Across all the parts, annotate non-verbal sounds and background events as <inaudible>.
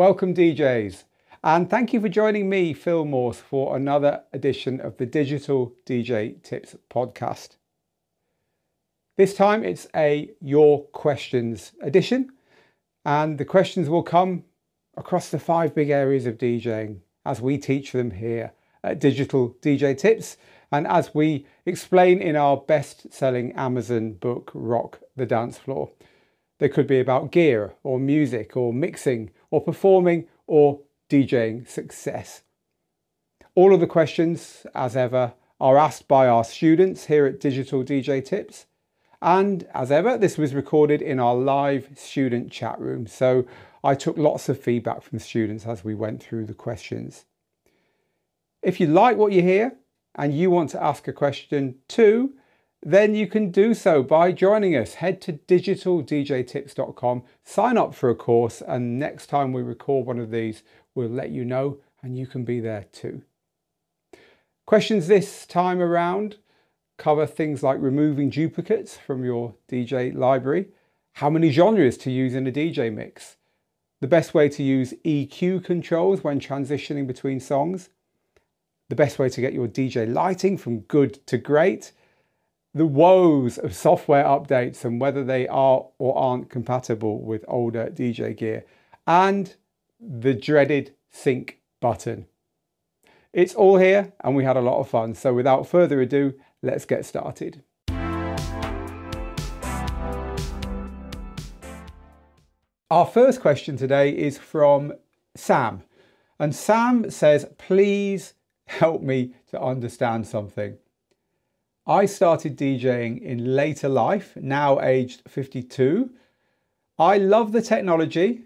Welcome DJs and thank you for joining me, Phil Morse, for another edition of the Digital DJ Tips podcast. This time it's a Your Questions edition and the questions will come across the five big areas of DJing as we teach them here at Digital DJ Tips and as we explain in our best selling Amazon book, Rock the Dance Floor. They could be about gear or music or mixing or performing or DJing success. All of the questions, as ever, are asked by our students here at Digital DJ Tips. And as ever, this was recorded in our live student chat room. So I took lots of feedback from students as we went through the questions. If you like what you hear and you want to ask a question too, then you can do so by joining us. Head to digitaldjtips.com, sign up for a course, and next time we record one of these, we'll let you know and you can be there too. Questions this time around cover things like removing duplicates from your DJ library, how many genres to use in a DJ mix, the best way to use EQ controls when transitioning between songs, the best way to get your DJ lighting from good to great, the woes of software updates and whether they are or aren't compatible with older DJ gear, and the dreaded sync button. It's all here and we had a lot of fun. So without further ado, let's get started. Our first question today is from Sam. And Sam says, please help me to understand something. I started DJing in later life, now aged 52. I love the technology.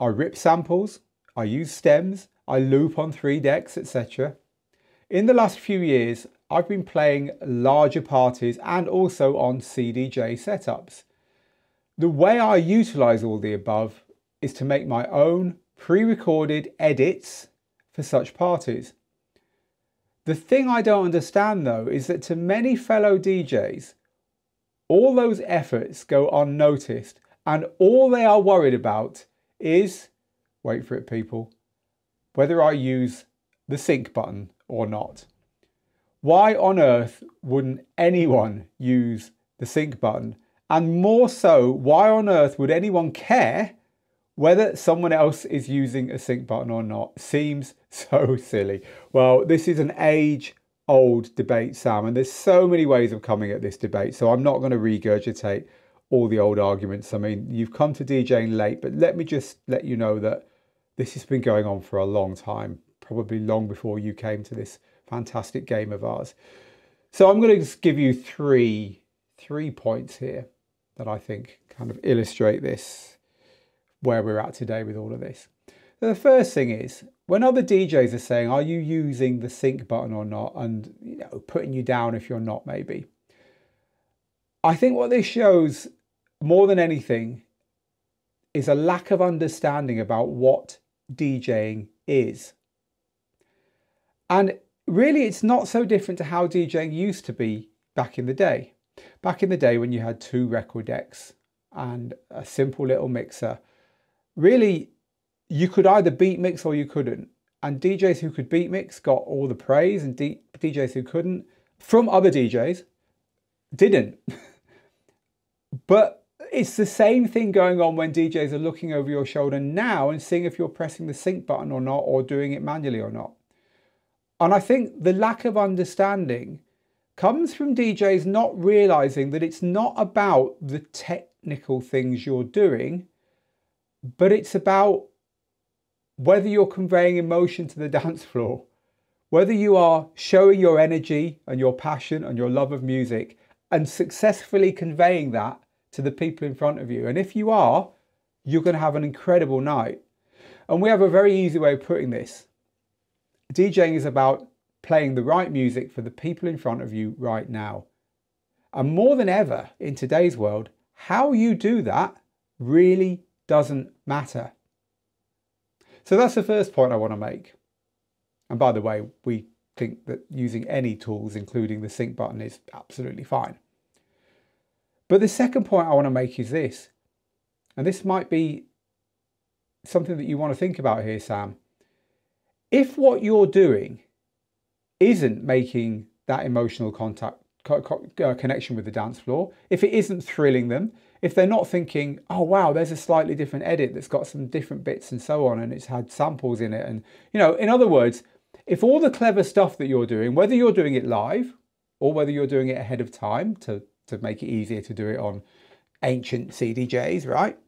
I rip samples, I use stems, I loop on three decks, etc. In the last few years, I've been playing larger parties and also on CDJ setups. The way I utilize all the above is to make my own pre-recorded edits for such parties. The thing I don't understand though is that to many fellow DJs, all those efforts go unnoticed and all they are worried about is, wait for it people, whether I use the sync button or not. Why on earth wouldn't anyone use the sync button? And more so, why on earth would anyone care whether someone else is using a sync button or not seems <laughs> so silly. Well, this is an age old debate, Sam, and there's so many ways of coming at this debate. So I'm not going to regurgitate all the old arguments. I mean, you've come to DJing late, but let me just let you know that this has been going on for a long time, probably long before you came to this fantastic game of ours. So I'm going to give you three, three points here that I think kind of illustrate this where we're at today with all of this. So the first thing is when other DJs are saying, are you using the sync button or not? And you know, putting you down if you're not, maybe. I think what this shows more than anything is a lack of understanding about what DJing is. And really, it's not so different to how DJing used to be back in the day. Back in the day when you had two record decks and a simple little mixer really you could either beat mix or you couldn't. And DJs who could beat mix got all the praise, and D DJs who couldn't, from other DJs, didn't. <laughs> but it's the same thing going on when DJs are looking over your shoulder now and seeing if you're pressing the sync button or not, or doing it manually or not. And I think the lack of understanding comes from DJs not realizing that it's not about the technical things you're doing, but it's about whether you're conveying emotion to the dance floor, whether you are showing your energy and your passion and your love of music and successfully conveying that to the people in front of you. And if you are, you're going to have an incredible night. And we have a very easy way of putting this. DJing is about playing the right music for the people in front of you right now. And more than ever in today's world, how you do that really doesn't matter. So that's the first point I want to make. And by the way, we think that using any tools, including the sync button, is absolutely fine. But the second point I want to make is this, and this might be something that you want to think about here, Sam. If what you're doing isn't making that emotional contact uh, connection with the dance floor, if it isn't thrilling them, if they're not thinking, oh wow, there's a slightly different edit that's got some different bits and so on, and it's had samples in it, and you know, in other words, if all the clever stuff that you're doing, whether you're doing it live or whether you're doing it ahead of time to, to make it easier to do it on ancient CDJs, right?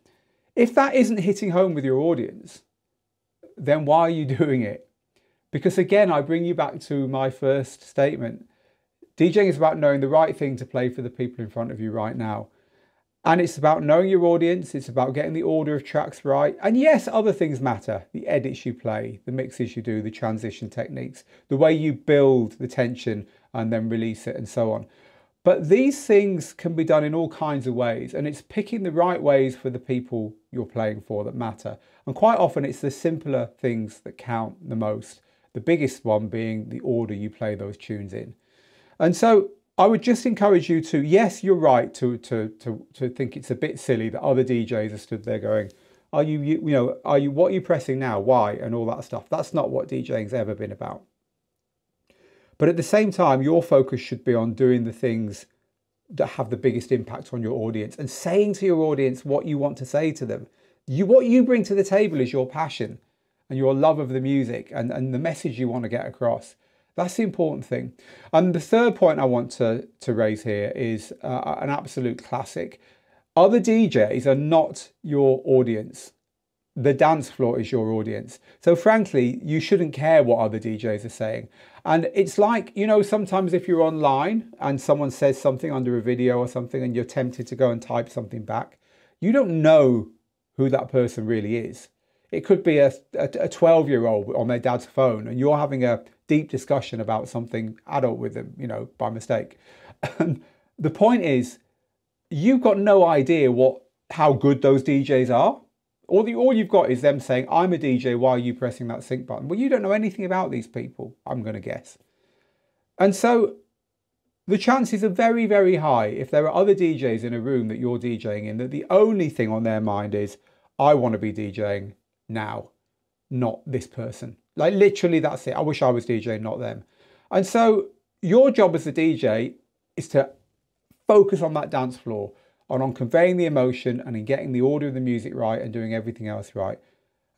If that isn't hitting home with your audience, then why are you <laughs> doing it? Because again, I bring you back to my first statement. DJing is about knowing the right thing to play for the people in front of you right now. And it's about knowing your audience, it's about getting the order of tracks right. And yes, other things matter the edits you play, the mixes you do, the transition techniques, the way you build the tension and then release it, and so on. But these things can be done in all kinds of ways, and it's picking the right ways for the people you're playing for that matter. And quite often, it's the simpler things that count the most. The biggest one being the order you play those tunes in. And so I would just encourage you to, yes, you're right to, to, to, to think it's a bit silly that other DJs are stood there going, are you, you, you know, are you, what are you pressing now? Why? And all that stuff. That's not what DJing's ever been about. But at the same time, your focus should be on doing the things that have the biggest impact on your audience and saying to your audience what you want to say to them. You, what you bring to the table is your passion and your love of the music and, and the message you want to get across. That's the important thing. And the third point I want to, to raise here is uh, an absolute classic. Other DJs are not your audience. The dance floor is your audience. So frankly, you shouldn't care what other DJs are saying. And it's like, you know, sometimes if you're online and someone says something under a video or something and you're tempted to go and type something back, you don't know who that person really is. It could be a, a 12 year old on their dad's phone and you're having a deep discussion about something adult with them, you know, by mistake. <laughs> The point is, you've got no idea what how good those DJs are. All, the, all you've got is them saying, I'm a DJ, why are you pressing that sync button? Well, you don't know anything about these people, I'm going to guess. And so the chances are very, very high if there are other DJs in a room that you're DJing in, that the only thing on their mind is, I want to be DJing now, not this person. Like literally, that's it. I wish I was DJing, not them. And so your job as a DJ is to focus on that dance floor and on conveying the emotion and in getting the order of the music right and doing everything else right.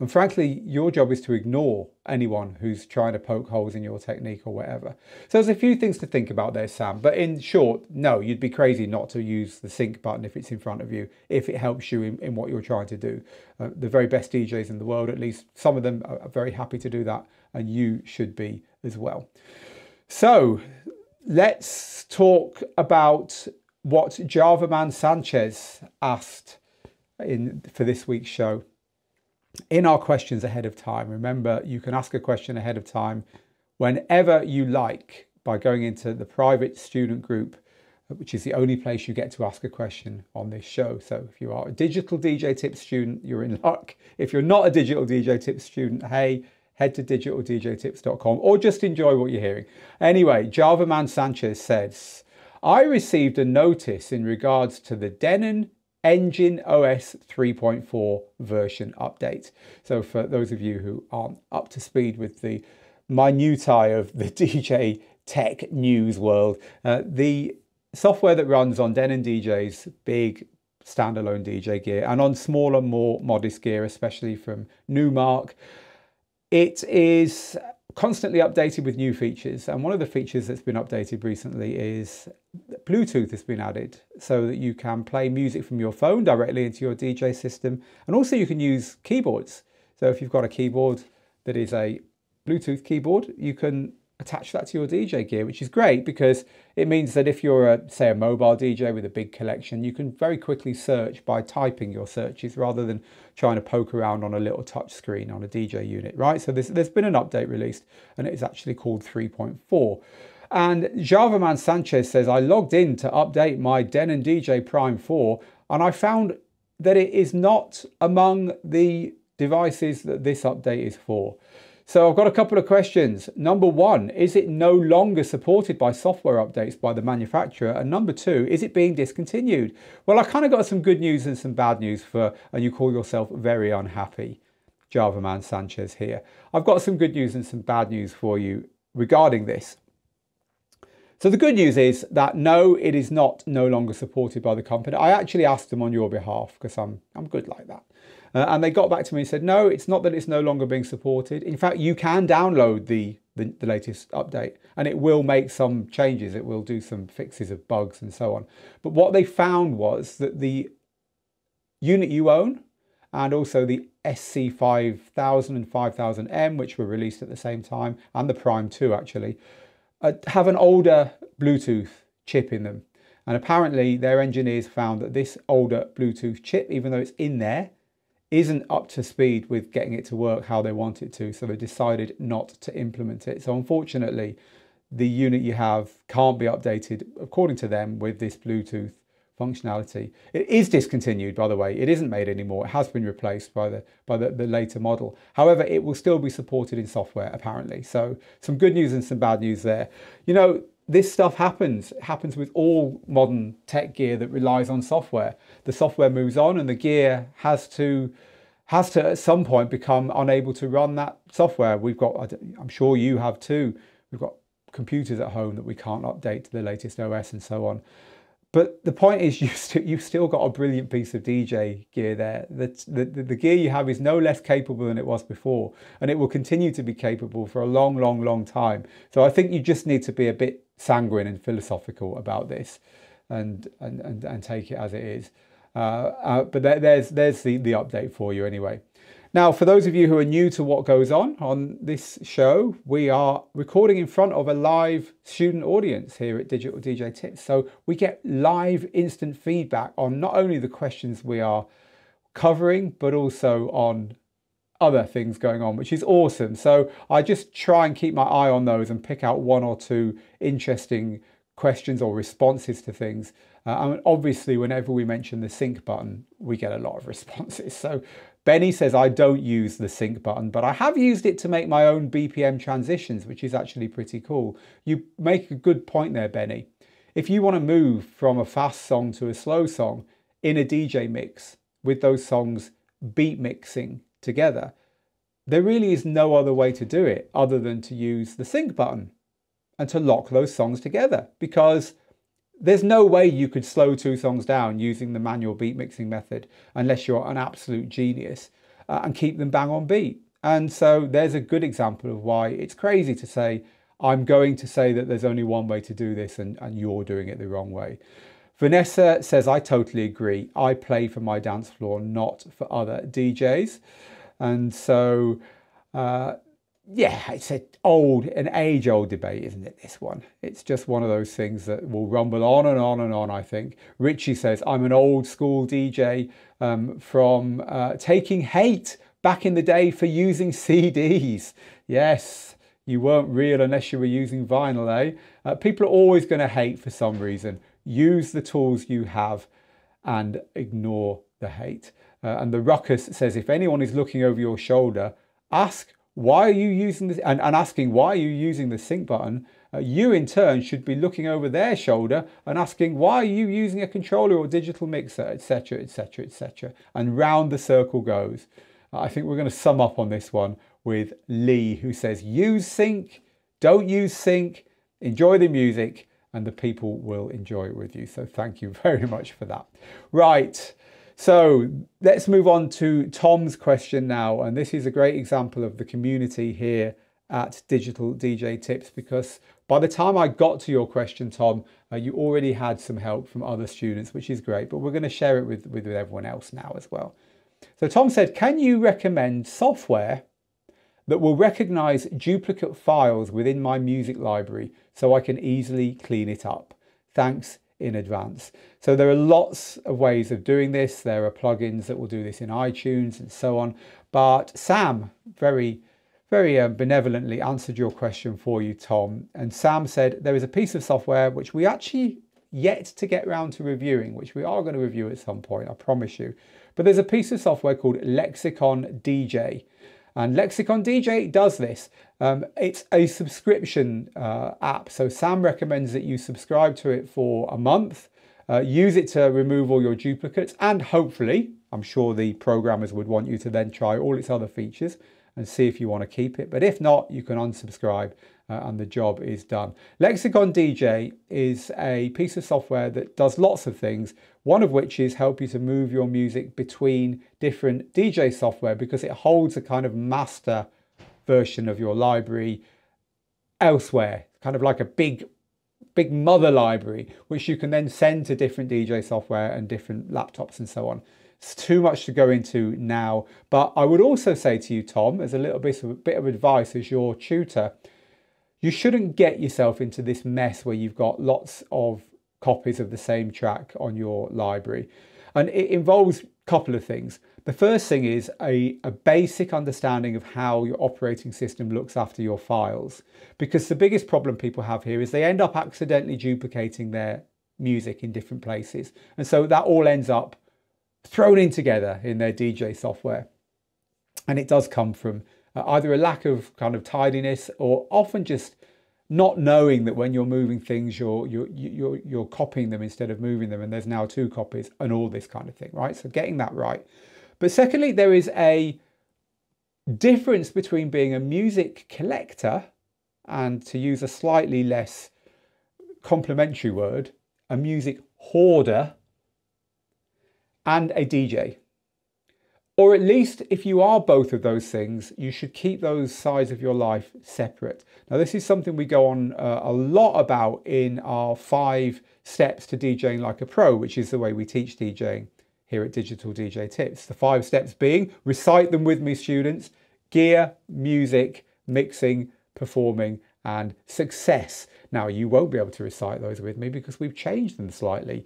And frankly, your job is to ignore anyone who's trying to poke holes in your technique or whatever. So there's a few things to think about there, Sam. But in short, no, you'd be crazy not to use the sync button if it's in front of you, if it helps you in, in what you're trying to do. Uh, the very best DJs in the world, at least some of them are very happy to do that, and you should be as well. So let's talk about what Java Man Sanchez asked in for this week's show in our questions ahead of time. Remember, you can ask a question ahead of time whenever you like by going into the private student group, which is the only place you get to ask a question on this show. So if you are a digital DJ tips student, you're in luck. If you're not a digital DJ tips student, hey, head to digitaldjtips.com or just enjoy what you're hearing. Anyway, Java Man Sanchez says, I received a notice in regards to the Denon Engine OS 3.4 version update. So for those of you who aren't up to speed with the minutiae of the <laughs> DJ tech news world, uh, the software that runs on Denon DJ's big standalone DJ gear and on smaller, more modest gear, especially from Numark, it is constantly updated with new features. And one of the features that's been updated recently is Bluetooth has been added so that you can play music from your phone directly into your DJ system. And also you can use keyboards. So if you've got a keyboard that is a Bluetooth keyboard, you can attach that to your DJ gear, which is great because it means that if you're a, say a mobile DJ with a big collection, you can very quickly search by typing your searches rather than trying to poke around on a little touch screen on a DJ unit, right? So there's, there's been an update released and it's actually called 3.4. And Java Sanchez says, I logged in to update my Denon DJ Prime 4 and I found that it is not among the devices that this update is for. So I've got a couple of questions. Number one, is it no longer supported by software updates by the manufacturer? And number two, is it being discontinued? Well, I kind of got some good news and some bad news for, and you call yourself very unhappy. Java Man Sanchez here. I've got some good news and some bad news for you regarding this. So the good news is that no, it is not no longer supported by the company. I actually asked them on your behalf because I'm I'm good like that. Uh, and they got back to me and said, no, it's not that it's no longer being supported. In fact, you can download the, the, the latest update and it will make some changes. It will do some fixes of bugs and so on. But what they found was that the unit you own and also the SC5000 and 5000M, which were released at the same time, and the Prime 2 actually, uh, have an older Bluetooth chip in them. And apparently their engineers found that this older Bluetooth chip, even though it's in there, isn't up to speed with getting it to work how they want it to. So they decided not to implement it. So unfortunately, the unit you have can't be updated according to them with this Bluetooth functionality. It is discontinued, by the way. It isn't made anymore. It has been replaced by the by the, the later model. However, it will still be supported in software, apparently. So some good news and some bad news there. You know, this stuff happens. It happens with all modern tech gear that relies on software. The software moves on and the gear has to has to at some point become unable to run that software. We've got, I'm sure you have too, we've got computers at home that we can't update to the latest OS and so on. But the point is, <laughs> you st- you've still got a brilliant piece of DJ gear there. The, the, the gear you have is no less capable than it was before, and it will continue to be capable for a long, long, long time. So I think you just need to be a bit sanguine and philosophical about this and, and, and, and take it as it is. Uh, uh, but there, there's, there's the, the update for you anyway. Now, for those of you who are new to what goes on on this show, we are recording in front of a live student audience here at Digital DJ Tips. So we get live instant feedback on not only the questions we are covering, but also on other things going on, which is awesome. So I just try and keep my eye on those and pick out one or two interesting questions or responses to things. Uh, and obviously, whenever we mention the sync button, we get a lot of responses. <laughs> So Benny says, I don't use the sync button, but I have used it to make my own BPM transitions, which is actually pretty cool. You make a good point there, Benny. If you want to move from a fast song to a slow song in a DJ mix with those songs beat mixing together, there really is no other way to do it other than to use the sync button and to lock those songs together because there's no way you could slow two songs down using the manual beat mixing method unless you're an absolute genius uh, and keep them bang on beat. And so there's a good example of why it's crazy to say, I'm going to say that there's only one way to do this and, and you're doing it the wrong way. Vanessa says, I totally agree. I play for my dance floor, not for other DJs. And so uh, yeah, it's an old, an age-old debate, isn't it? This one. It's just one of those things that will rumble on and on and on. I think Richie says I'm an old school DJ um, from uh, taking hate back in the day for using CDs. Yes, you weren't real unless you were using vinyl, eh? Uh, people are always going to hate for some reason. Use the tools you have and ignore the hate. Uh, and the ruckus says if anyone is looking over your shoulder, ask why are you using this and, and asking why are you using the sync button? Uh, you in turn should be looking over their shoulder and asking why are you using a controller or digital mixer etc etc etc and round the circle goes. I think we're going to sum up on this one with lee who says use sync. Don't use sync. Enjoy the music and the people will enjoy it with you. So thank you <laughs> very much for that. Right so let's move on to Tom's question now. And this is a great example of the community here at Digital DJ Tips because by the time I got to your question, Tom, uh, you already had some help from other students, which is great, but we're going to share it with, with, with everyone else now as well. So Tom said, can you recommend software that will recognize duplicate files within my music library so I can easily clean it up? Thanks in advance. So there are lots of ways of doing this. There are plugins that will do this in iTunes and so on. But Sam very, very uh, benevolently answered your question for you, Tom. And Sam said there is a piece of software which we actually yet to get around to reviewing, which we are going to review at some point, I promise you. But there's a piece of software called Lexicon DJ. And Lexicon DJ does this. Um, it's a subscription uh, app. So Sam recommends that you subscribe to it for a month, uh, use it to remove all your duplicates, and hopefully, I'm sure the programmers would want you to then try all its other features and see if you want to keep it. But if not, you can unsubscribe uh, and the job is done. Lexicon DJ is a piece of software that does lots of things, one of which is help you to move your music between different DJ software because it holds a kind of master version of your library elsewhere, kind of like a big big mother library, which you can then send to different DJ software and different laptops and so on. It's too much to go into now, but I would also say to you, Tom, as a little bit of, bit of advice as your tutor, you shouldn't get yourself into this mess where you've got lots of copies of the same track on your library. And it involves a couple of things. The first thing is a, a, basic understanding of how your operating system looks after your files. Because the biggest problem people have here is they end up accidentally duplicating their music in different places. And so that all ends up thrown in together in their DJ software. And it does come from Uh, either a lack of kind of tidiness or often just not knowing that when you're moving things, you're, you're, you're, you're copying them instead of moving them. And there's now two copies and all this kind of thing, right? So getting that right. But secondly, there is a difference between being a music collector and to use a slightly less complimentary word, a music hoarder and a DJ. Or at least if you are both of those things, you should keep those sides of your life separate. Now, this is something we go on uh, a lot about in our five steps to DJing like a pro, which is the way we teach DJing here at Digital DJ Tips. The five steps being recite them with me, students gear, music, mixing, performing, and success. Now, you won't be able to recite those with me because we've changed them slightly.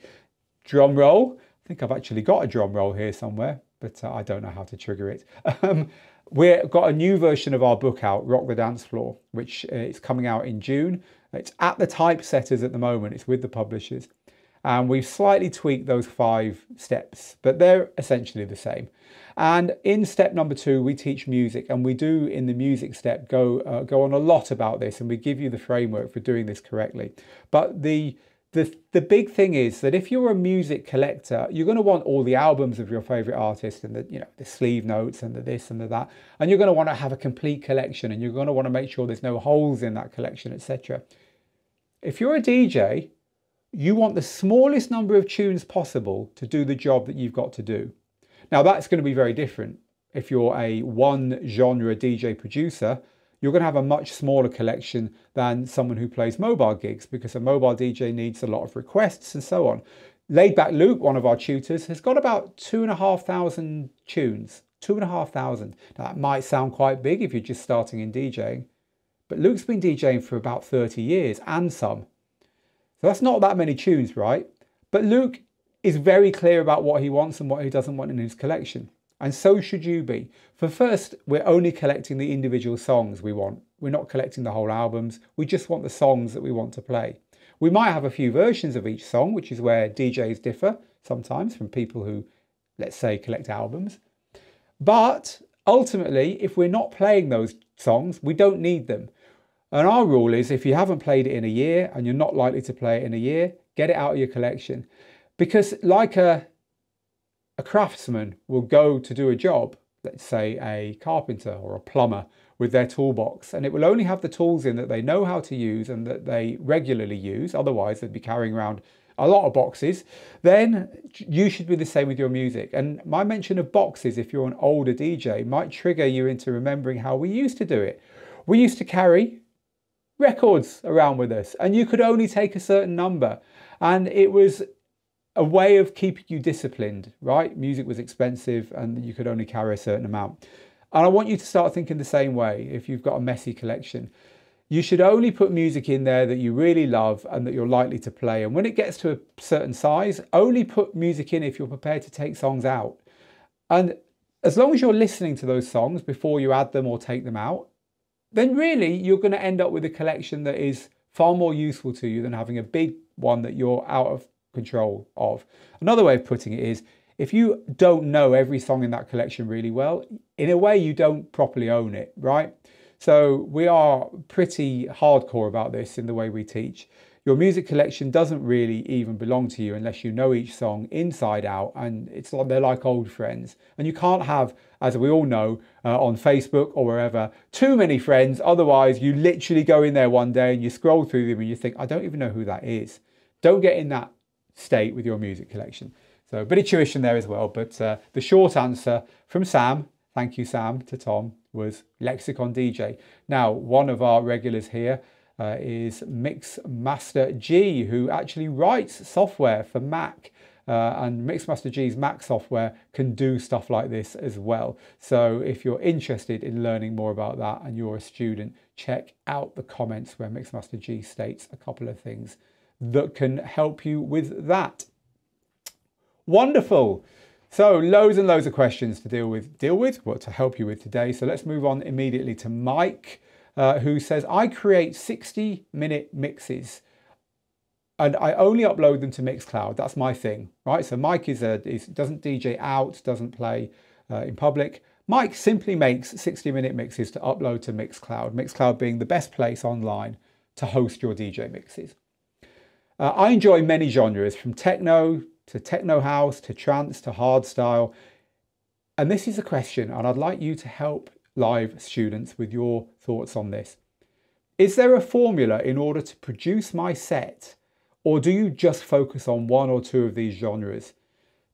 Drum roll. I think I've actually got a drum roll here somewhere, but uh, I don't know how to trigger it. Um, we've got a new version of our book out, Rock the Dance Floor, which uh, is coming out in June. It's at the typesetters at the moment, it's with the publishers. And we've slightly tweaked those five steps, but they're essentially the same. And in step number two, we teach music, and we do in the music step go uh, go on a lot about this, and we give you the framework for doing this correctly. But the the, the big thing is that if you're a music collector, you're going to want all the albums of your favorite artist and the you know the sleeve notes and the this and the that, and you're going to want to have a complete collection, and you're going to want to make sure there's no holes in that collection, etc. If you're a DJ, you want the smallest number of tunes possible to do the job that you've got to do. Now that's going to be very different. If you're a one genre DJ producer, you're going to have a much smaller collection than someone who plays mobile gigs because a mobile DJ needs a lot of requests and so on. Laidback Luke, one of our tutors, has got about two and a half thousand tunes. Two and a half thousand. Now that might sound quite big if you're just starting in DJing, but Luke's been DJing for about 30 years and some. So that's not that many tunes, right? But Luke is very clear about what he wants and what he doesn't want in his collection. And so should you be. For first, we're only collecting the individual songs we want. We're not collecting the whole albums. We just want the songs that we want to play. We might have a few versions of each song, which is where DJs differ sometimes from people who, let's say, collect albums. But ultimately, if we're not playing those songs, we don't need them. And our rule is if you haven't played it in a year and you're not likely to play it in a year, get it out of your collection. Because like a, a craftsman will go to do a job, let's say a carpenter or a plumber with their toolbox, and it will only have the tools in that they know how to use and that they regularly use, otherwise they'd be carrying around a lot of boxes, then you should be the same with your music. And my mention of boxes, if you're an older DJ, might trigger you into remembering how we used to do it. We used to carry records around with us and you could only take a certain number. And it was a way of keeping you disciplined, right? Music was expensive and you could only carry a certain amount. And I want you to start thinking the same way if you've got a messy collection. You should only put music in there that you really love and that you're likely to play. And when it gets to a certain size, only put music in if you're prepared to take songs out. And as long as you're listening to those songs before you add them or take them out, then really you're going to end up with a collection that is far more useful to you than having a big one that you're out of control of. Another way of putting it is if you don't know every song in that collection really well, in a way you don't properly own it, right? So we are pretty hardcore about this in the way we teach. your music collection doesn't really even belong to you unless you know each song inside out and it's like they're like old friends and you can't have as we all know uh, on facebook or wherever too many friends otherwise you literally go in there one day and you scroll through them and you think i don't even know who that is don't get in that state with your music collection so a bit of tuition there as well but uh, the short answer from sam thank you sam to tom was lexicon dj now one of our regulars here uh, is Mixmaster G, who actually writes software for Mac. Uh, and Mixmaster G's Mac software can do stuff like this as well. So if you're interested in learning more about that and you're a student, check out the comments where Mixmaster G states a couple of things that can help you with that. Wonderful. So loads and loads of questions to deal with, deal with, what to help you with today. So let's move on immediately to Mike. Uh, who says, I create 60 minute mixes and I only upload them to Mixcloud. That's my thing, right? So Mike is a, is, doesn't DJ out, doesn't play uh, in public. Mike simply makes 60 minute mixes to upload to Mixcloud, Mixcloud being the best place online to host your DJ mixes. Uh, I enjoy many genres from techno to techno house to trance to hardstyle. And this is a question, and I'd like you to help live students with your thoughts on this. Is there a formula in order to produce my set or do you just focus on one or two of these genres?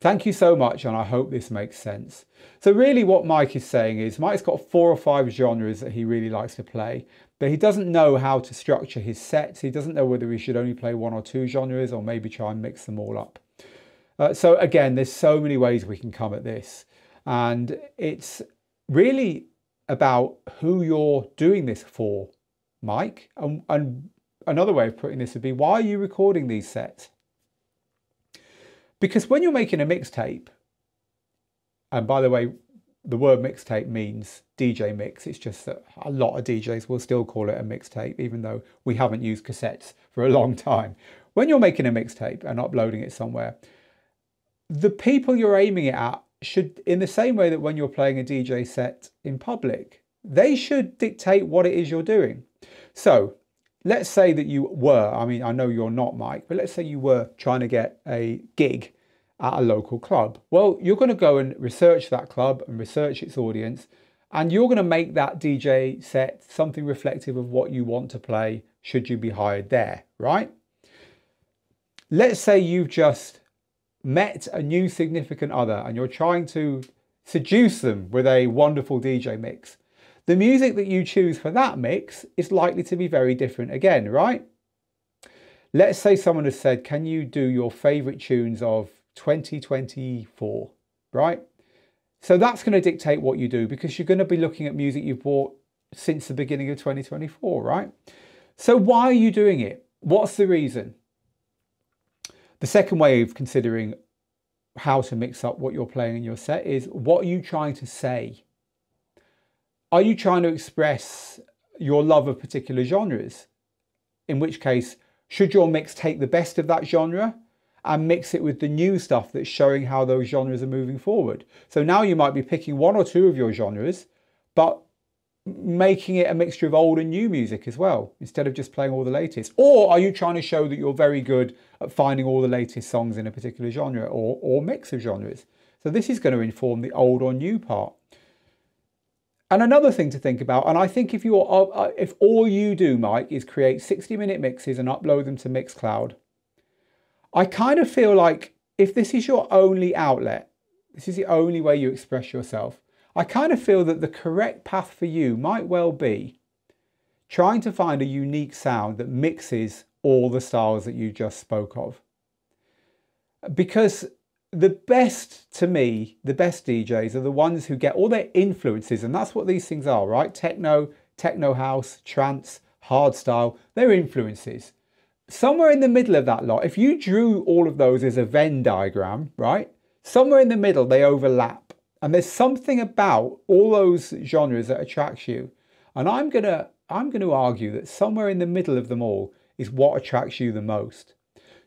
Thank you so much and I hope this makes sense. So really what Mike is saying is Mike's got four or five genres that he really likes to play, but he doesn't know how to structure his sets. He doesn't know whether he should only play one or two genres or maybe try and mix them all up. Uh, so again, there's so many ways we can come at this. And it's really about who you're doing this for, Mike. And, and another way of putting this would be why are you recording these sets? Because when you're making a mixtape, and by the way, the word mixtape means DJ mix. It's just that a lot of DJs will still call it a mixtape, even though we haven't used cassettes for a long time. When you're making a mixtape and uploading it somewhere, the people you're aiming it at should, in the same way that when you're playing a DJ set in public, they should dictate what it is you're doing. So let's say that you were, I mean, I know you're not Mike, but let's say you were trying to get a gig at a local club. Well, you're going to go and research that club and research its audience, and you're going to make that DJ set something reflective of what you want to play should you be hired there, right? Let's say you've just met a new significant other and you're trying to seduce them with a wonderful DJ mix, the music that you choose for that mix is likely to be very different again, right? Let's say someone has said, Can you do your favorite tunes of 2024, right? So that's going to dictate what you do because you're going to be looking at music you've bought since the beginning of 2024, right? So why are you doing it? What's the reason? The second way of considering how to mix up what you're playing in your set is what are you trying to say? Are you trying to express your love of particular genres? In which case, should your mix take the best of that genre and mix it with the new stuff that's showing how those genres are moving forward? So now you might be picking one or two of your genres, but making it a mixture of old and new music as well, instead of just playing all the latest? Or are you trying to show that you're very good at finding all the latest songs in a particular genre or, or mix of genres? So this is going to inform the old or new part. And another thing to think about, and I think if you're uh, uh, if all you do, Mike, is create 60 minute mixes and upload them to Mixcloud, I kind of feel like if this is your only outlet, this is the only way you express yourself, I kind of feel that the correct path for you might well be trying to find a unique sound that mixes all the styles that you just spoke of. Because the best, to me, the best DJs are the ones who get all their influences, and that's what these things are, right? Techno, techno house, trance, hardstyle, they're influences. Somewhere in the middle of that lot, if you drew all of those as a Venn diagram, right? Somewhere in the middle, they overlap and there's something about all those genres that attracts you. And I'm gonna I'm to argue that somewhere in the middle of them all is what attracts you the most.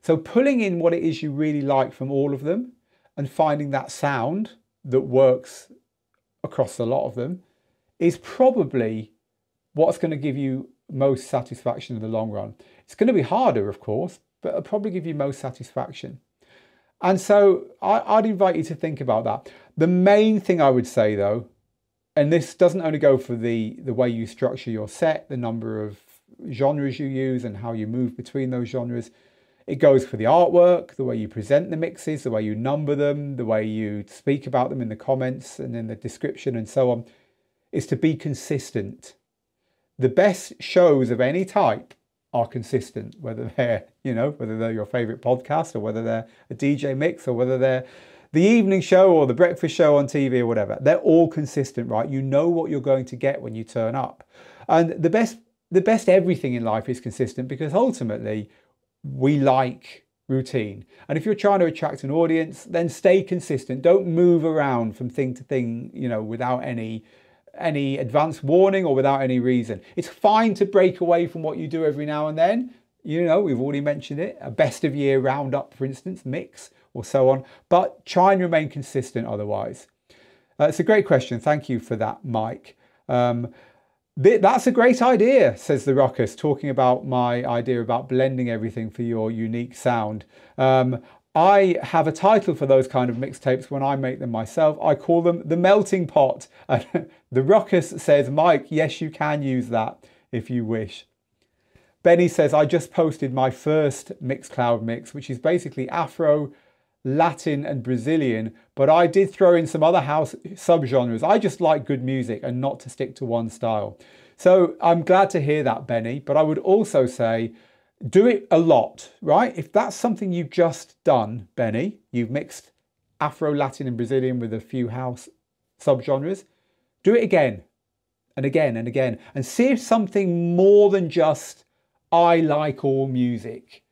So pulling in what it is you really like from all of them and finding that sound that works across a lot of them is probably what's going to give you most satisfaction in the long run? It's going to be harder, of course, but it'll probably give you most satisfaction. And so I, would invite you to think about that. The main thing I would say though, and this doesn't only go for the, the way you structure your set, the number of genres you use and how you move between those genres. It goes for the artwork, the way you present the mixes, the way you number them, the way you speak about them in the comments and in the description and so on, is to be consistent. The best shows of any type are consistent, whether they're, you know, whether they're your favorite podcast or whether they're a DJ mix or whether they're the evening show or the breakfast show on TV or whatever. They're all consistent, right? You know what you're going to get when you turn up. And the best the best everything in life is consistent because ultimately we like routine. And if you're trying to attract an audience, then stay consistent. Don't move around from thing to thing, you know, without any any advance warning or without any reason. It's fine to break away from what you do every now and then. You know, we've already mentioned it, a best of year roundup, for instance, mix or so on, but try and remain consistent otherwise. Uh, it's a great question. Thank you for that, Mike. Um, that's a great idea, says the Ruckus, talking about my idea about blending everything for your unique sound. Um, I have a title for those kind of mixtapes when I make them myself. I call them the melting pot. <laughs> the Ruckus says, Mike, yes, you can use that if you wish. Benny says, I just posted my first Mixcloud mix, which is basically Afro, Latin, and Brazilian, but I did throw in some other house subgenres. I just like good music and not to stick to one style. So I'm glad to hear that, Benny. But I would also say, do it a lot, right? If that's something you've just done, Benny, you've mixed Afro, Latin, and Brazilian with a few house subgenres, do it again and again and again and see if something more than just I like all music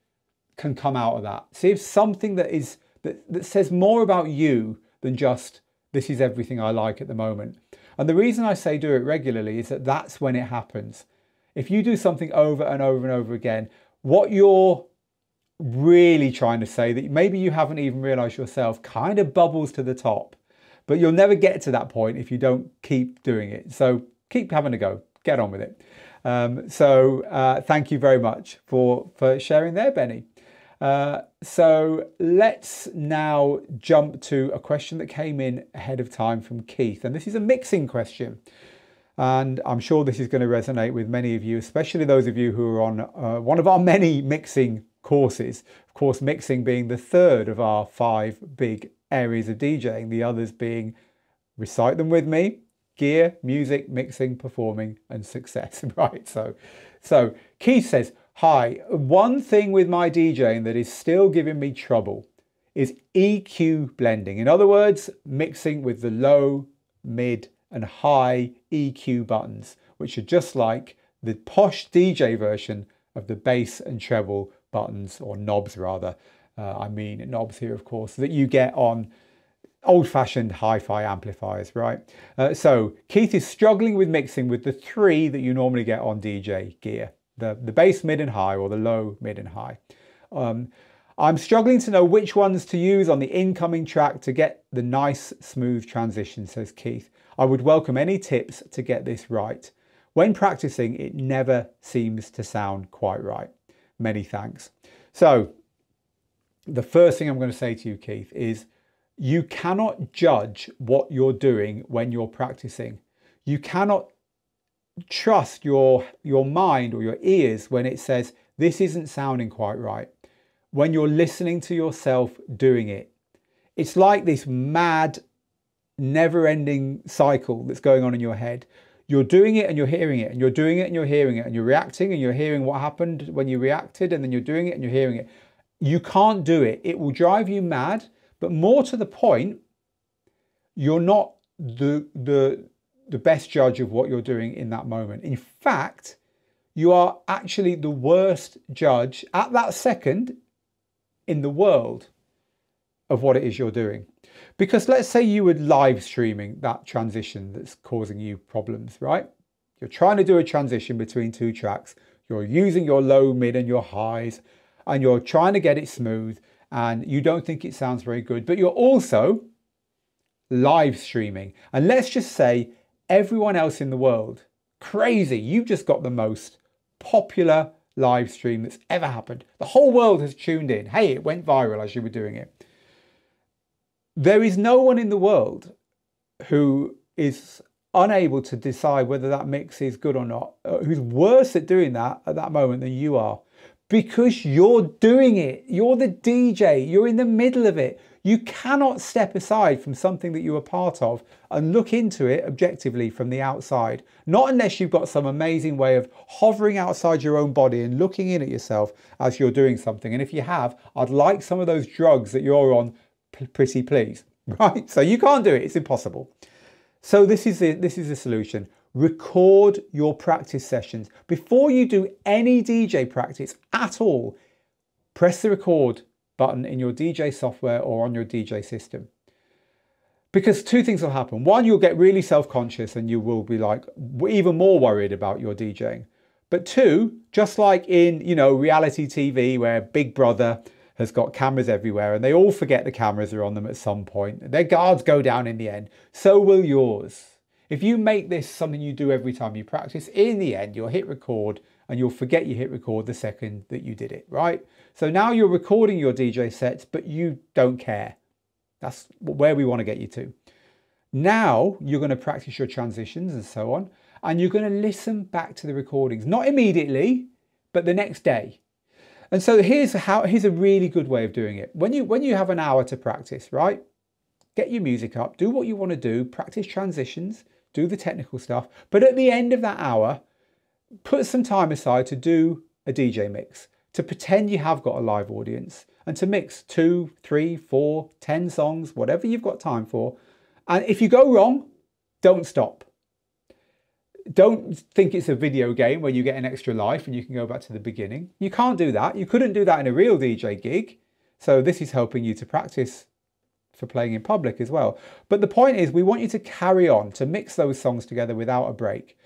can come out of that. See if something that is that, that says more about you than just this is everything I like at the moment. And the reason I say do it regularly is that that's when it happens. If you do something over and over and over again, what you're really trying to say that maybe you haven't even realized yourself kind of bubbles to the top. But you'll never get to that point if you don't keep doing it. So keep having a go, get on with it. Um, so uh, thank you very much for, for sharing there, Benny. Uh, so let's now jump to a question that came in ahead of time from Keith. And this is a mixing question. And I'm sure this is going to resonate with many of you, especially those of you who are on uh, one of our many mixing courses. Of course, mixing being the third of our five big areas of DJing, the others being recite them with me gear, music, mixing, performing, and success. <laughs> Right. So, so Keith says, Hi, one thing with my DJing that is still giving me trouble is EQ blending. In other words, mixing with the low, mid, and high EQ buttons, which are just like the posh DJ version of the bass and treble buttons, or knobs rather. Uh, I mean knobs here, of course, that you get on old-fashioned hi-fi amplifiers, right? Uh, so Keith is struggling with mixing with the three that you normally get on DJ gear, the, the bass, mid and high, or the low, mid and high. Um, I'm struggling to know which ones to use on the incoming track to get the nice smooth transition, says Keith. I would welcome any tips to get this right. When practicing, it never seems to sound quite right. Many thanks. So, the first thing I'm going to say to you, Keith, is you cannot judge what you're doing when you're practicing. You cannot trust your, your mind or your ears when it says, this isn't sounding quite right. When you're listening to yourself doing it, it's like this mad never ending cycle that's going on in your head. You're doing it and you're hearing it, and you're doing it and you're hearing it, and you're reacting and you're hearing what happened when you reacted, and then you're doing it and you're hearing it. You can't do it. It will drive you mad, but more to the point, you're not the, the, the best judge of what you're doing in that moment. In fact, you are actually the worst judge at that second in the world of what it is you're doing. Because let's say you were live streaming that transition that's causing you problems, right? You're trying to do a transition between two tracks. You're using your low, mid, and your highs, and you're trying to get it smooth, and you don't think it sounds very good, but you're also live streaming. And let's just say everyone else in the world, crazy, you've just got the most popular live stream that's ever happened. The whole world has tuned in. Hey, it went viral as you were doing it. There is no one in the world who is unable to decide whether that mix is good or not, uh, who's worse at doing that at that moment than you are because you're doing it. You're the DJ, you're in the middle of it. You cannot step aside from something that you are part of and look into it objectively from the outside. Not unless you've got some amazing way of hovering outside your own body and looking in at yourself as you're doing something. And if you have, I'd like some of those drugs that you're on, pretty please. <laughs> Right? So you can't do it, it's impossible. So this is the, this is the solution. Record your practice sessions. Before you do any DJ practice at all, press the record button in your DJ software or on your DJ system. Because two things will happen. One, you'll get really self conscious and you will be like even more worried about your DJing. But two, just like in, you know, reality TV where Big Brother has got cameras everywhere and they all forget the cameras are on them at some point. Their guards go down in the end. So will yours. If you make this something you do every time you practice, in the end, you'll hit record and you'll forget you hit record the second that you did it, right? So now you're recording your DJ sets, but you don't care. That's where we want to get you to. Now you're going to practice your transitions and so on, and you're going to listen back to the recordings, not immediately, but the next day. And so here's how here's a really good way of doing it. When you when you have an hour to practice, right? Get your music up, do what you want to do, practice transitions, do the technical stuff. But at the end of that hour, put some time aside to do a DJ mix, to pretend you have got a live audience and to mix two, three, four, ten songs, whatever you've got time for. And if you go wrong, don't stop. Don't think it's a video game where you get an extra life and you can go back to the beginning. You can't do that. You couldn't do that in a real DJ gig. So this is helping you to practice for playing in public as well. But the point is, we want you to carry on, to mix those songs together without a break.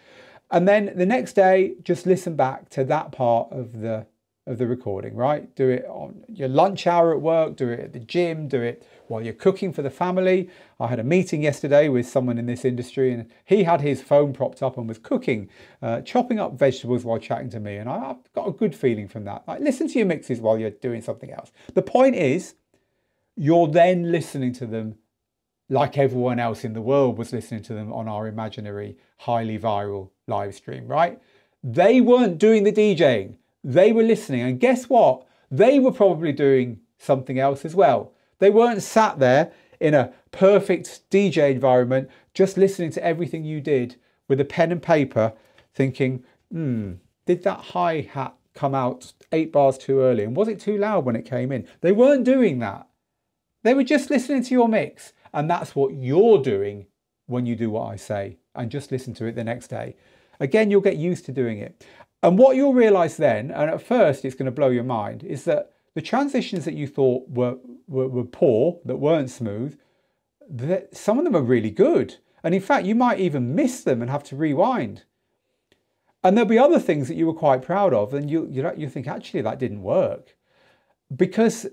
And then the next day, just listen back to that part of the of the recording, right? Do it on your lunch hour at work, do it at the gym, do it while you're cooking for the family. I had a meeting yesterday with someone in this industry and he had his phone propped up and was cooking, uh, chopping up vegetables while chatting to me. And I've got a good feeling from that. Like, listen to your mixes while you're doing something else. The point is, you're then listening to them like everyone else in the world was listening to them on our imaginary, highly viral live stream, right? They weren't doing the DJing, they were listening. And guess what? They were probably doing something else as well. They weren't sat there in a perfect DJ environment, just listening to everything you did with a pen and paper, thinking, hmm, did that hi hat come out eight bars too early? And was it too loud when it came in? They weren't doing that. They were just listening to your mix. And that's what you're doing when you do what I say and just listen to it the next day. Again, you'll get used to doing it. And what you'll realize then, and at first it's going to blow your mind, is that the transitions that you thought were, were, were poor, that weren't smooth, that some of them are really good. And in fact, you might even miss them and have to rewind. And there'll be other things that you were quite proud of, and you, you, you think, actually, that didn't work. Because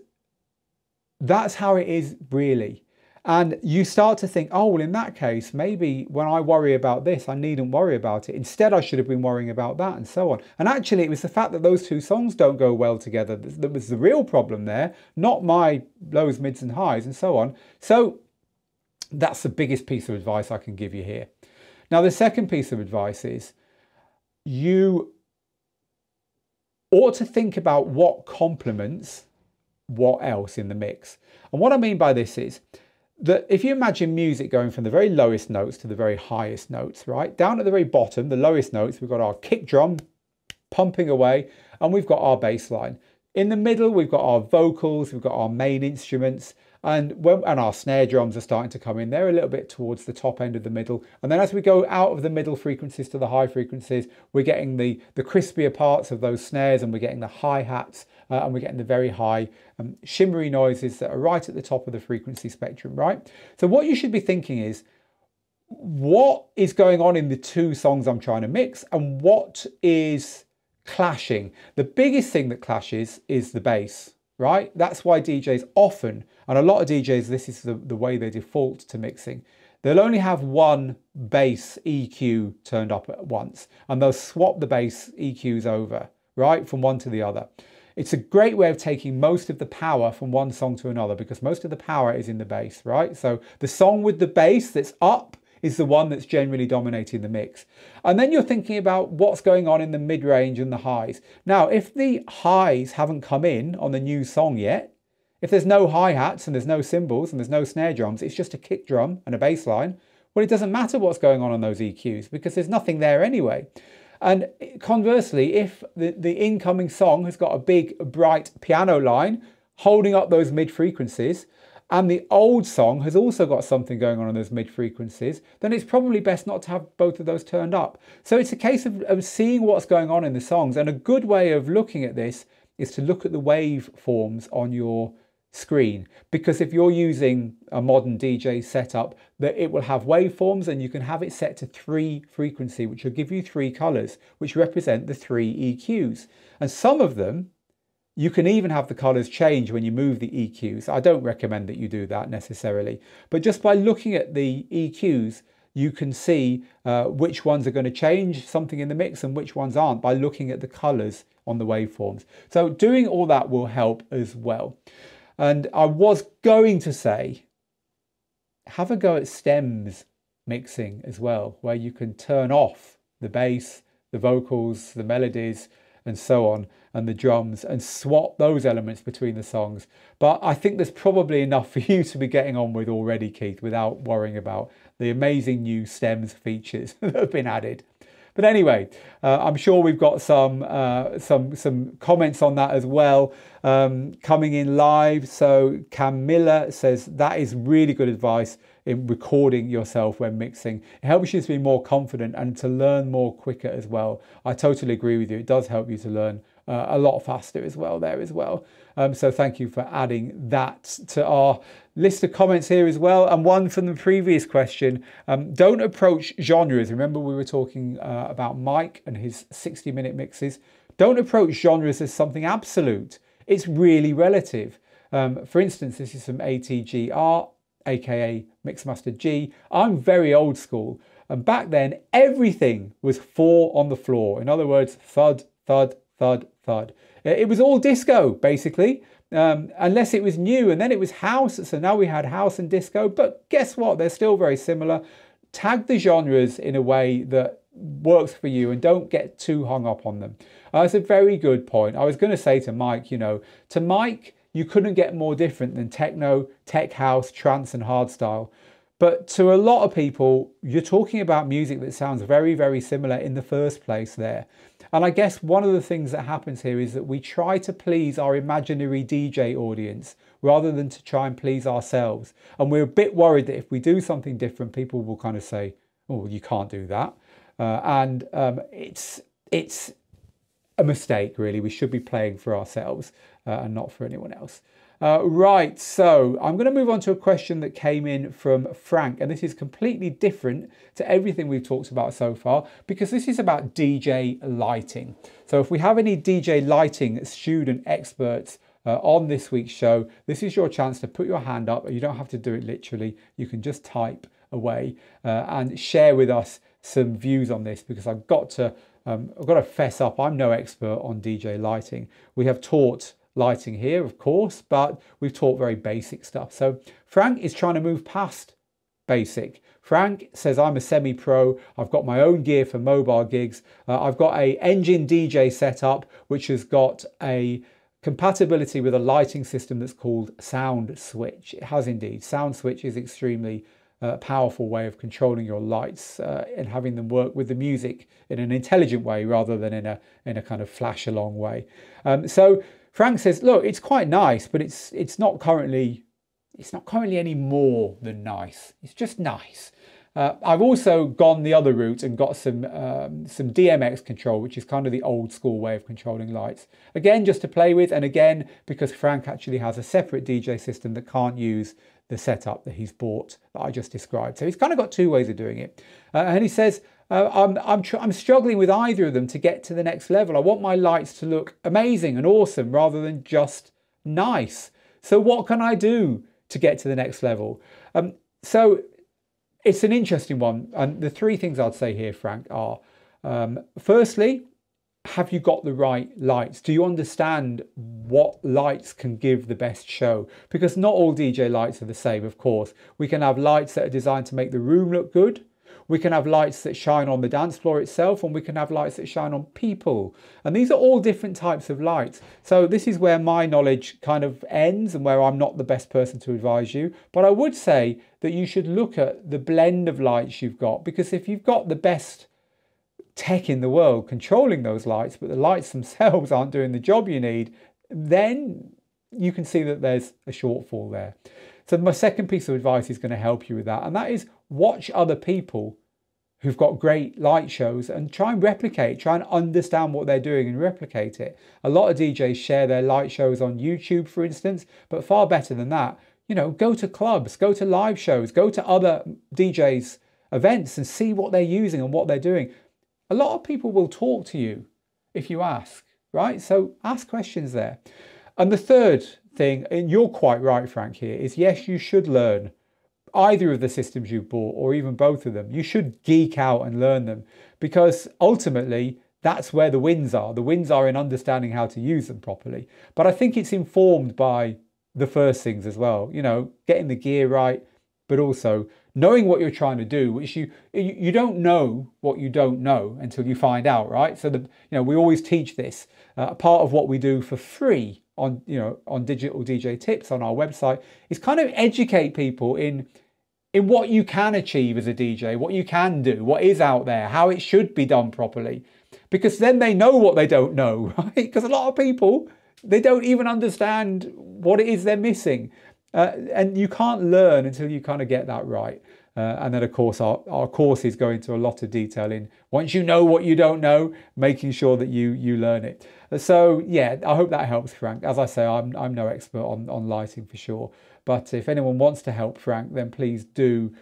that's how it is really. And you start to think, oh, well, in that case, maybe when I worry about this, I needn't worry about it. Instead, I should have been worrying about that and so on. And actually, it was the fact that those two songs don't go well together that was the real problem there, not my lows, mids, and highs and so on. So that's the biggest piece of advice I can give you here. Now, the second piece of advice is you ought to think about what complements what else in the mix. And what I mean by this is that if you imagine music going from the very lowest notes to the very highest notes, right? Down at the very bottom, the lowest notes, we've got our kick drum pumping away and we've got our bass line. In the middle, we've got our vocals, we've got our main instruments, and when, and our snare drums are starting to come in. They're a little bit towards the top end of the middle. And then as we go out of the middle frequencies to the high frequencies, we're getting the, the crispier parts of those snares and we're getting the hi-hats uh, and we're getting the very high um, shimmery noises that are right at the top of the frequency spectrum, right? So what you should be thinking is, what is going on in the two songs I'm trying to mix and what is clashing? The biggest thing that clashes is the bass, right? That's why DJs often, and a lot of DJs, this is the, the way they default to mixing. they'll only have one bass EQ turned up at once and they'll swap the bass EQs over, right, from one to the other. It's a great way of taking most of the power from one song to another because most of the power is in the bass, right? So the song with the bass that's up is the one that's generally dominating the mix. And then you're thinking about what's going on in the mid range and the highs. Now, if the highs haven't come in on the new song yet, if there's no hi hats and there's no cymbals and there's no snare drums, it's just a kick drum and a bass line, well, it doesn't matter what's going on on those EQs because there's nothing there anyway. And conversely, if the, the incoming song has got a big, bright piano line holding up those mid frequencies, and the old song has also got something going on in those mid frequencies, then it's probably best not to have both of those turned up. So it's a case of, of seeing what's going on in the songs. And a good way of looking at this is to look at the wave forms on your screen because if you're using a modern DJ setup that it will have waveforms and you can have it set to three frequency which will give you three colors which represent the three EQs and some of them you can even have the colors change when you move the EQs. I don't recommend that you do that necessarily, but just by looking at the EQs, you can see uh, which ones are going to change something in the mix and which ones aren't by looking at the colors on the waveforms. So doing all that will help as well. And I was going to say, have a go at stems mixing as well, where you can turn off the bass, the vocals, the melodies, and so on, and the drums, and swap those elements between the songs. But I think there's probably enough for you to be getting on with already, Keith, without worrying about the amazing new stems features <laughs> that have been added. But anyway, uh, I'm sure we've got some uh, some some comments on that as well um, coming in live. So Camilla says that is really good advice in recording yourself when mixing. It helps you to be more confident and to learn more quicker as well. I totally agree with you. It does help you to learn uh, a lot faster as well there as well. Um, so thank you for adding that to our list of comments here as well. And one from the previous question, um, don't approach genres. Remember we were talking uh, about Mike and his 60 minute mixes. Don't approach genres as something absolute. It's really relative. Um, for instance, this is some ATGR aka Mixmaster G. I'm very old school. And back then, everything was four on the floor. In other words, thud, thud, thud, thud. It was all disco, basically, um, unless it was new. And then it was house. So now we had house and disco. But guess what? They're still very similar. Tag the genres in a way that works for you and don't get too hung up on them. Uh, that's a very good point. I was going to say to Mike, you know, to Mike, you couldn't get more different than techno, tech house, trance, and hardstyle. But to a lot of people, you're talking about music that sounds very, very similar in the first place there. And I guess one of the things that happens here is that we try to please our imaginary DJ audience rather than to try and please ourselves. And we're a bit worried that if we do something different, people will kind of say, oh, you can't do that. Uh, and um, it's, it's a mistake, really. We should be playing for ourselves uh, and not for anyone else. Uh, right, so I'm going to move on to a question that came in from Frank, and this is completely different to everything we've talked about so far because this is about DJ lighting. So, if we have any DJ lighting student experts uh, on this week's show, this is your chance to put your hand up. You don't have to do it literally, you can just type away uh, and share with us some views on this because I've got to. Um, I've got to fess up, I'm no expert on DJ lighting. We have taught lighting here, of course, but we've taught very basic stuff. So Frank is trying to move past basic. Frank says, I'm a semi-pro. I've got my own gear for mobile gigs. Uh, I've got a engine DJ setup, which has got a compatibility with a lighting system that's called SoundSwitch. It has indeed. SoundSwitch is extremely uh, powerful way of controlling your lights uh, and having them work with the music in an intelligent way rather than in a in a kind of flash along way. Um, so Frank says, look, it's quite nice, but it's it's not currently it's not currently any more than nice. It's just nice. Uh, I've also gone the other route and got some um, some DMX control, which is kind of the old school way of controlling lights. Again, just to play with, and again because Frank actually has a separate DJ system that can't use the setup that he's bought that I just described. So he's kind of got two ways of doing it. Uh, and he says, I'm, I'm, I'm struggling with either of them to get to the next level. I want my lights to look amazing and awesome rather than just nice. So what can I do to get to the next level? Um, so it's an interesting one. And the three things I'd say here, Frank, are um, firstly, have you got the right lights? Do you understand what lights can give the best show? Because not all DJ lights are the same, of course. We can have lights that are designed to make the room look good. We can have lights that shine on the dance floor itself, and we can have lights that shine on people. And these are all different types of lights. So, this is where my knowledge kind of ends and where I'm not the best person to advise you. But I would say that you should look at the blend of lights you've got, because if you've got the best tech in the world controlling those lights, but the lights <laughs> themselves aren't doing the job you need, then you can see that there's a shortfall there. So, my second piece of advice is going to help you with that, and that is watch other people who've got great light shows and try and replicate, try and understand what they're doing and replicate it. A lot of DJs share their light shows on YouTube, for instance, but far better than that, you know, go to clubs, go to live shows, go to other DJs' events and see what they're using and what they're doing. A lot of people will talk to you if you ask, right? So ask questions there. And the third thing, and you're quite right, Frank, here, is yes, you should learn either of the systems you've bought or even both of them. You should geek out and learn them because ultimately that's where the wins are. The wins are in understanding how to use them properly. But I think it's informed by the first things as well, you know, getting the gear right, but also knowing what you're trying to do, which you you don't know what you don't know until you find out, right? So the you know we always teach this. Uh, part of what we do for free on you know on digital DJ tips on our website is kind of educate people in in what you can achieve as a DJ, what you can do, what is out there, how it should be done properly. Because then they know what they don't know, <laughs> right? Because a lot of people, they don't even understand what it is they're missing. Uh, and you can't learn until you kind of get that right. Uh, and then, of course, our, our courses go into a lot of detail in once you know what you don't know, making sure that you you learn it. So, yeah, I hope that helps, Frank. As I say, I'm, I'm no expert on, on lighting for sure. But if anyone wants to help Frank, then please do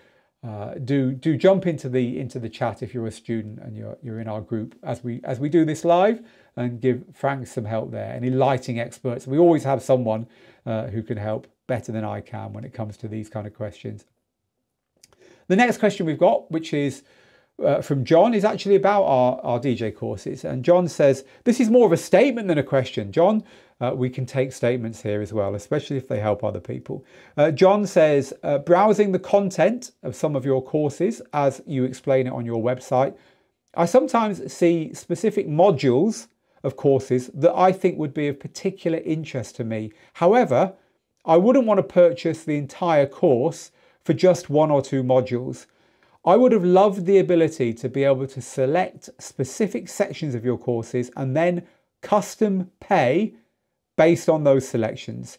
uh, do do jump into the into the chat if you're a student and you're you're in our group as we as we do this live and give Frank some help there. Any lighting experts, we always have someone uh, who can help better than I can when it comes to these kind of questions. The next question we've got, which is uh, from John, is actually about our, our DJ courses. And John says, This is more of a statement than a question. John, uh, we can take statements here as well, especially if they help other people. Uh, John says, uh, browsing the content of some of your courses as you explain it on your website, I sometimes see specific modules of courses that I think would be of particular interest to me. However, I wouldn't want to purchase the entire course for just one or two modules. I would have loved the ability to be able to select specific sections of your courses and then custom pay based on those selections.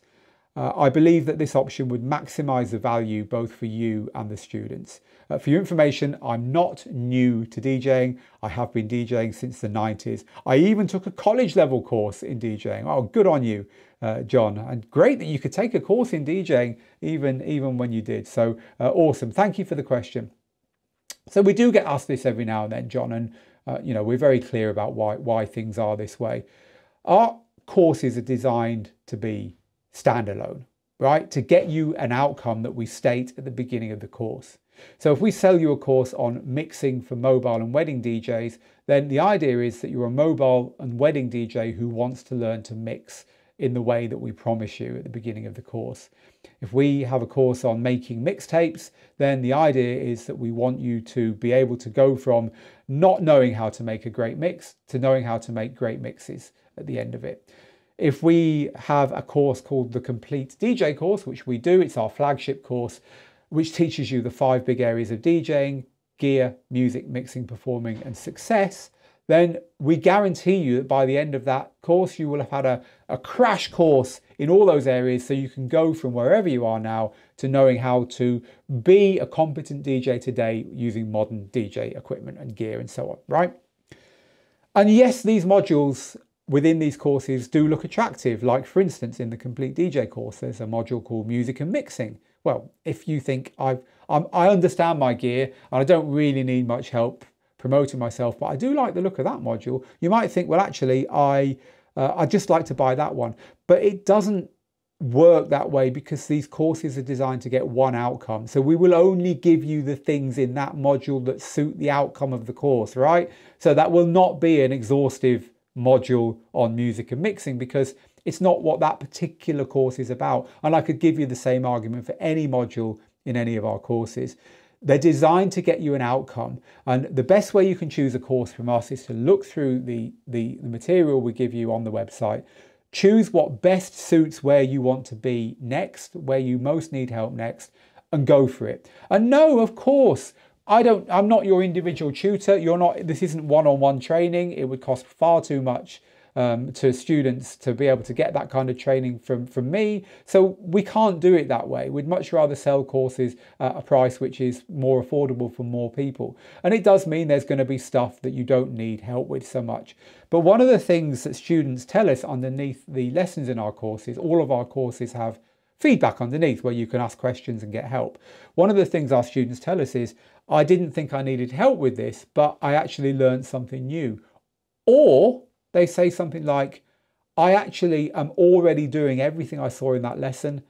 Uh, I believe that this option would maximize the value both for you and the students. Uh, for your information, I'm not new to DJing. I have been DJing since the 90s. I even took a college level course in DJing. Oh, good on you, uh, John. And great that you could take a course in DJing even, even when you did. So uh, awesome. Thank you for the question. So we do get asked this every now and then, John, and uh, you know we're very clear about why why things are this way. Our courses are designed to be standalone, right? To get you an outcome that we state at the beginning of the course. So if we sell you a course on mixing for mobile and wedding DJs, then the idea is that you're a mobile and wedding DJ who wants to learn to mix in the way that we promise you at the beginning of the course. If we have a course on making mixtapes, then the idea is that we want you to be able to go from not knowing how to make a great mix to knowing how to make great mixes at the end of it. If we have a course called the Complete DJ course, which we do, it's our flagship course, which teaches you the five big areas of DJing gear, music, mixing, performing, and success. Then we guarantee you that by the end of that course, you will have had a, a crash course in all those areas so you can go from wherever you are now to knowing how to be a competent DJ today using modern DJ equipment and gear and so on, right? And yes, these modules within these courses do look attractive. Like for instance, in the Complete DJ course, there's a module called Music and Mixing. Well, if you think I'm, i understand my gear and I don't really need much help promoting myself, but I do like the look of that module, you might think, well, actually, I, uh, I just like to buy that one. But it doesn't work that way because these courses are designed to get one outcome. So we will only give you the things in that module that suit the outcome of the course, right? So that will not be an exhaustive module on music and mixing because it's not what that particular course is about. And I could give you the same argument for any module in any of our courses. They're designed to get you an outcome. And the best way you can choose a course from us is to look through the, the, the material we give you on the website, choose what best suits where you want to be next, where you most need help next, and go for it. And no, of course, I don't, I'm not your individual tutor. You're not, this isn't one-on-one -on -one training. It would cost far too much um, to students to be able to get that kind of training from, from me. So we can't do it that way. We'd much rather sell courses at a price which is more affordable for more people. And it does mean there's going to be stuff that you don't need help with so much. But one of the things that students tell us underneath the lessons in our courses, all of our courses have feedback underneath where you can ask questions and get help. One of the things our students tell us is, I didn't think I needed help with this, but I actually learned something new. Or they say something like, I actually am already doing everything I saw in that lesson,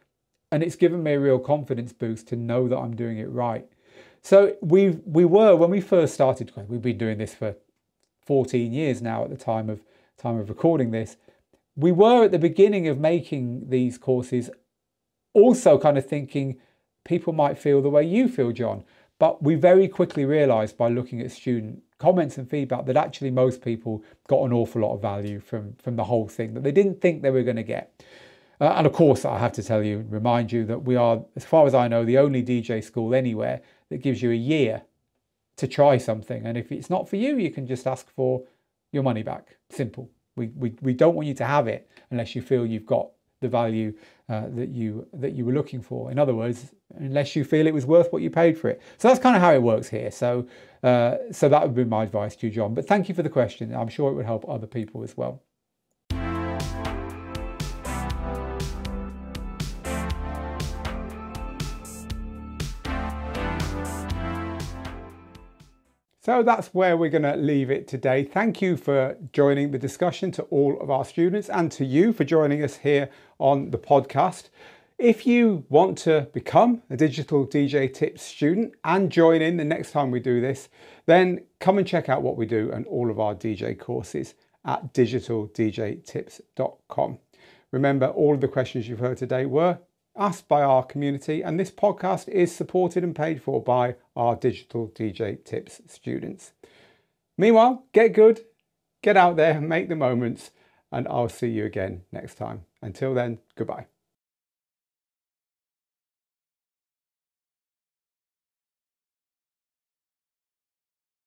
and it's given me a real confidence boost to know that I'm doing it right. So we we were when we first started. We've been doing this for 14 years now at the time of time of recording this. We were at the beginning of making these courses, also kind of thinking people might feel the way you feel, John. But we very quickly realised by looking at student comments and feedback that actually most people got an awful lot of value from, from the whole thing that they didn't think they were going to get. Uh, and of course, I have to tell you, remind you that we are, as far as I know, the only DJ school anywhere that gives you a year to try something. And if it's not for you, you can just ask for your money back. Simple. We, we, we don't want you to have it unless you feel you've got the value uh, that you that you were looking for. In other words, unless you feel it was worth what you paid for it. So that's kind of how it works here. So uh, so that would be my advice to you, John. But thank you for the question. I'm sure it would help other people as well. So that's where we're going to leave it today. Thank you for joining the discussion to all of our students and to you for joining us here on the podcast. If you want to become a Digital DJ Tips student and join in the next time we do this, then come and check out what we do and all of our DJ courses at digitaldjtips.com. Remember, all of the questions you've heard today were asked by our community, and this podcast is supported and paid for by our Digital DJ Tips students. Meanwhile, get good, get out there, make the moments, and I'll see you again next time. Until then, goodbye.